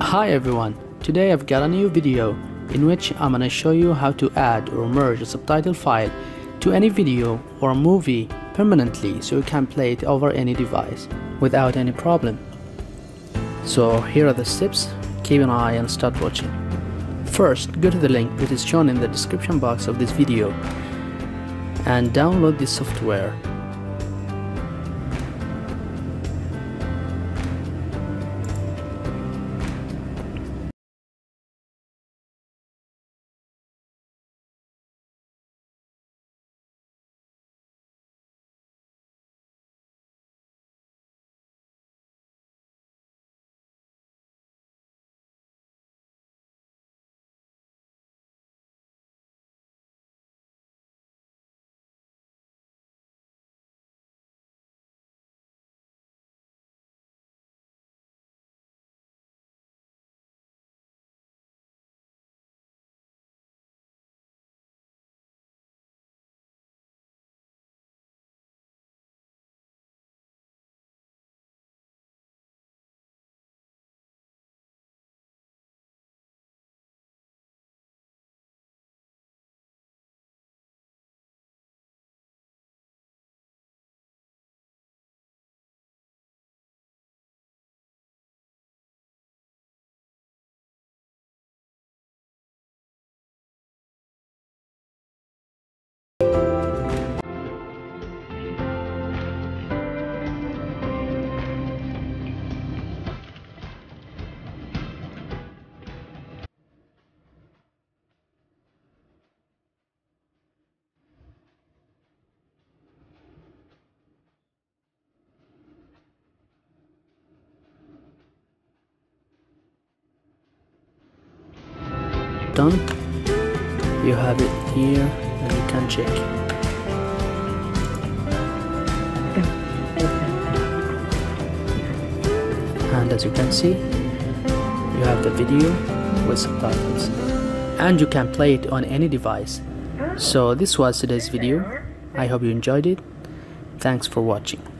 Hi everyone, today I've got a new video in which I'm gonna show you how to add or merge a subtitle file to any video or movie permanently so you can play it over any device without any problem. So here are the steps, keep an eye and start watching. First, go to the link that is shown in the description box of this video and download this software done. You have it here and you can check. And as you can see you have the video with subtitles. And you can play it on any device. So this was today's video. I hope you enjoyed it. Thanks for watching